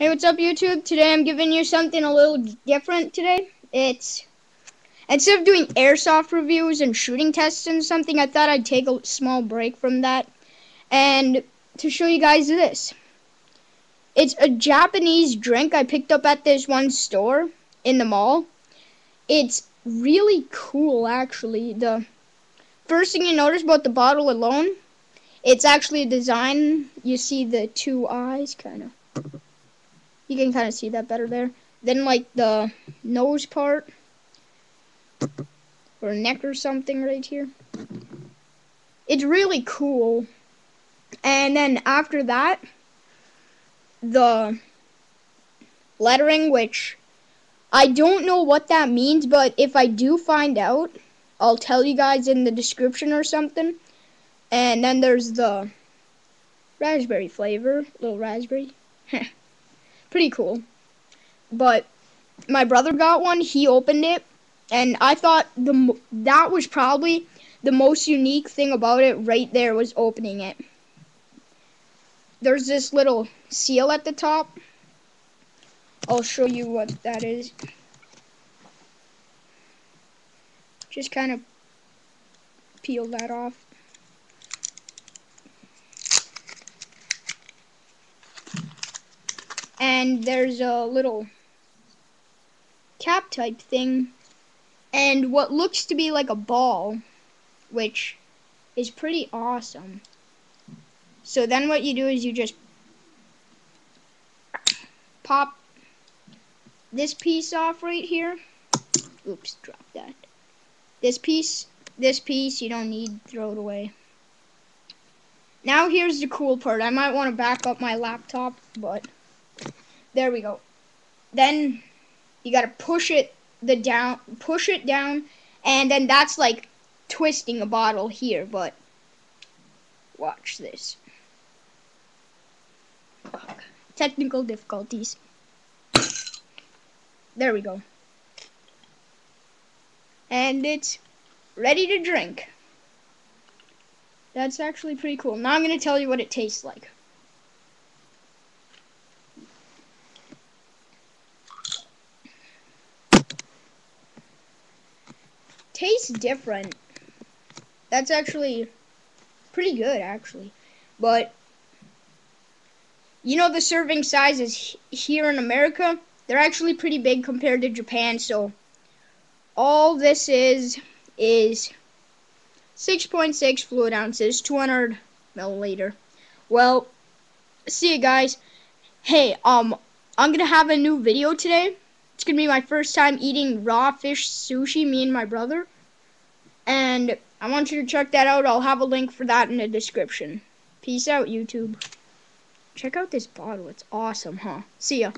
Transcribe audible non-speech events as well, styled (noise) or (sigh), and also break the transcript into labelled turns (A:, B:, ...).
A: Hey, what's up, YouTube? Today I'm giving you something a little different today. It's, instead of doing airsoft reviews and shooting tests and something, I thought I'd take a small break from that. And to show you guys this. It's a Japanese drink I picked up at this one store in the mall. It's really cool, actually. The first thing you notice about the bottle alone, it's actually a design. You see the two eyes, kind of. You can kind of see that better there. Then like the nose part or neck or something right here. It's really cool. And then after that, the lettering, which I don't know what that means, but if I do find out, I'll tell you guys in the description or something. And then there's the raspberry flavor, little raspberry. (laughs) pretty cool. But my brother got one. He opened it, and I thought the that was probably the most unique thing about it. Right there was opening it. There's this little seal at the top. I'll show you what that is. Just kind of peel that off. And there's a little cap type thing. And what looks to be like a ball which is pretty awesome. So then what you do is you just pop this piece off right here. Oops drop that. This piece this piece you don't need throw it away. Now here's the cool part. I might want to back up my laptop but there we go. Then you gotta push it the down, push it down, and then that's like twisting a bottle here. But watch this. Technical difficulties. There we go. And it's ready to drink. That's actually pretty cool. Now I'm going to tell you what it tastes like. Tastes different. That's actually pretty good, actually. But, you know the serving sizes here in America? They're actually pretty big compared to Japan, so all this is is 6.6 fluid ounces, 200 milliliter. Well, see you guys. Hey, um, I'm gonna have a new video today. It's to be my first time eating raw fish sushi, me and my brother. And I want you to check that out. I'll have a link for that in the description. Peace out, YouTube. Check out this bottle. It's awesome, huh? See ya.